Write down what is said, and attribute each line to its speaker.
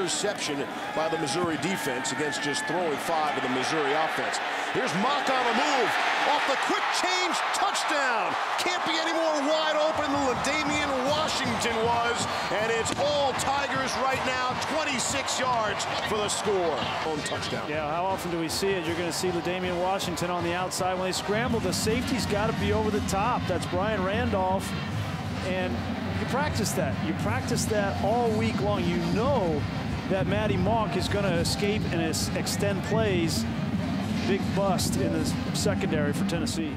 Speaker 1: interception by the Missouri defense against just throwing five of the Missouri offense. Here's Mauk on the move. Off the quick change, touchdown. Can't be any more wide open than L'Damian Washington was. And it's all Tigers right now, 26 yards for the score. Own touchdown.
Speaker 2: Yeah, how often do we see it? You're going to see L'Damian Washington on the outside. When they scramble, the safety's got to be over the top. That's Brian Randolph. And you practice that. You practice that all week long. You know that Maty Mauk is going to escape and extend plays big bust in the secondary for Tennessee.